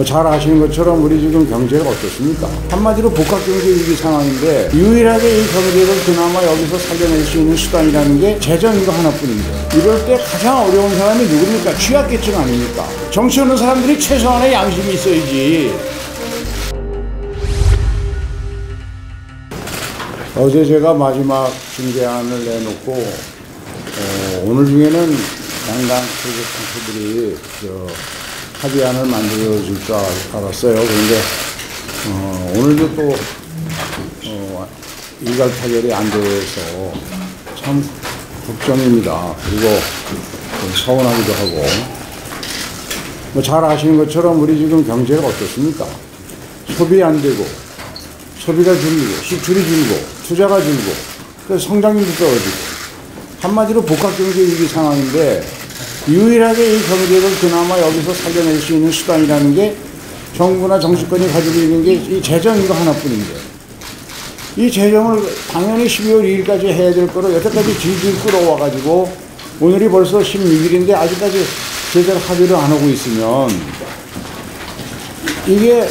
뭐잘 아시는 것처럼 우리 지금 경제가 어떻습니까? 한마디로 복합경제 위기 상황인데 유일하게 이 경제를 그나마 여기서 살려낼 수 있는 수단이라는 게 재정 이거 하나뿐입니다. 이럴 때 가장 어려운 사람이 누굽니까? 취약계층 아닙니까? 정치하는 사람들이 최소한의 양심이 있어야지. 어제 제가 마지막 중재안을 내놓고 어, 오늘 중에는 양당 프로젝트 들이 저 합의안을 만들어 줄 줄 알- 알았어요. 그런데 어, 오늘도 또 어, 일괄 타결이 안 돼서 참 걱정입니다. 그리고 좀 서운하기도 하고 뭐 잘 아시는 것처럼 우리 지금 경제가 어떻습니까? 소비 안 되고 소비가 줄고 수출이 줄고 투자가 줄고 그래서 성장률도 떨어지고 한마디로 복합경제 위기 상황인데 유일하게 이 경제를 그나마 여기서 살려낼 수 있는 수단이라는 게 정부나 정치권이 가지고 있는 게 이 재정 이거 하나뿐인데 이 재정을 당연히 12월 2일까지 해야 될 거를 여태까지 질질 끌어와가지고 오늘이 벌써 16일인데 아직까지 제대로 합의를 안 하고 있으면 이게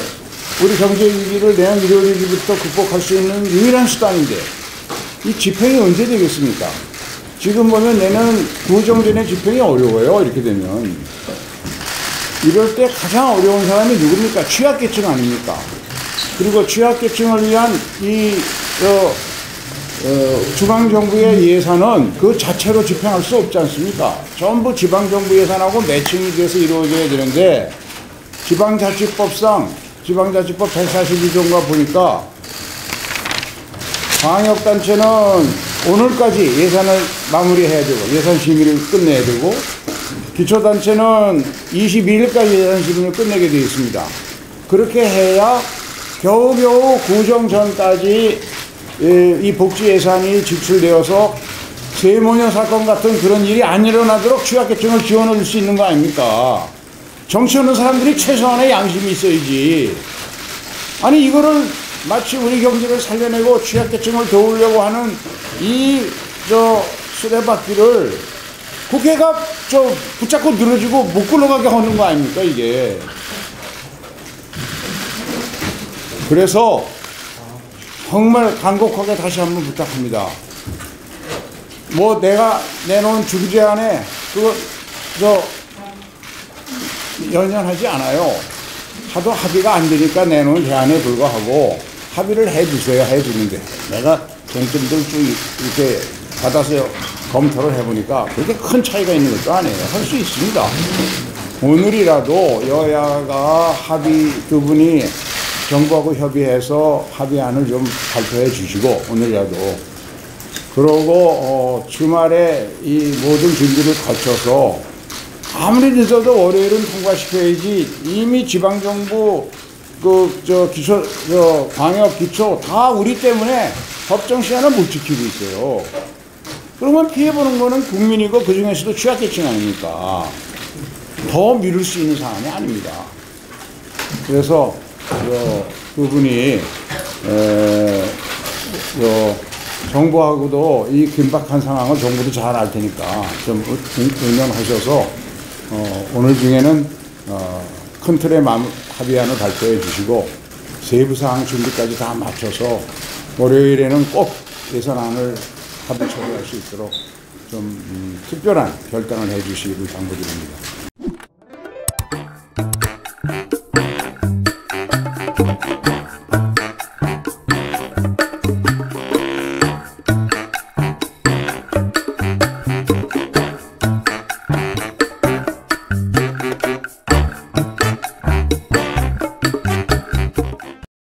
우리 경제 위기를 내년 1월 1일부터 극복할 수 있는 유일한 수단인데 이 집행이 언제 되겠습니까? 지금 보면 내년 구정전의 집행이 어려워요. 이렇게 되면 이럴 때 가장 어려운 사람이 누굽니까? 취약계층 아닙니까? 그리고 취약계층을 위한 이 어, 어, 중앙정부의 예산은 그 자체로 집행할 수 없지 않습니까? 전부 지방정부 예산하고 매칭이 돼서 이루어져야 되는데 지방자치법상 지방자치법 142조인가 보니까 광역단체는 오늘까지 예산을 마무리해야 되고 예산 심의를 끝내야 되고 기초단체는 22일까지 예산 심의를 끝내게 되어 있습니다. 그렇게 해야 겨우겨우 구정 전까지 이- 이 복지 예산이 지출되어서 세모녀 사건 같은 그런 일이 안 일어나도록 취약계층을 지원해 줄 수 있는 거 아닙니까? 정치하는 사람들이 최소한의 양심이 있어야지. 아니 이거를 마치 우리 경제를 살려내고 취약계층을 도우려고 하는 이 저 수레바퀴를 국회가 저 붙잡고 늘어지고 못 굴러가게 하는 거 아닙니까 이게. 그래서 정말 간곡하게 다시 한번 부탁합니다. 뭐 내가 내놓은 중재안에 그거 저 연연하지 않아요. 하도 합의가 안 되니까 내놓은 제안에 불과하고 합의를 해주세요. 해주는데 내가 쟁점들 쭉 이렇게 받아서 검토를 해보니까 그렇게 큰 차이가 있는 것도 아니에요. 할 수 있습니다. 오늘이라도 여야가 합의 두 분이 정부하고 협의해서 합의안을 좀 발표해 주시고 오늘이라도 그러고 어, 주말에 이 모든 준비를 거쳐서 아무리 늦어도 월요일은 통과시켜야지 이미 지방정부 그 저 기초 저 광역 기초 다 우리 때문에 법정 시한을 못 지키고 있어요. 그러면 피해 보는 거는 국민이고 그 중에서도 취약계층 아닙니까? 더 미룰 수 있는 상황이 아닙니다. 그래서 저 그분이 에, 저 정부하고도 이 긴박한 상황을 정부도 잘 알 테니까 좀 의- 의논하셔서 어, 오늘 중에는 어, 큰 마무, 합의안을 발표해 주시고 세부 사항 준비까지 다 맞춰서 월요일에는 꼭 예산안을 합의 처리할 수 있도록 좀 음, 특별한 결단을 해 주시기를 당부드립니다.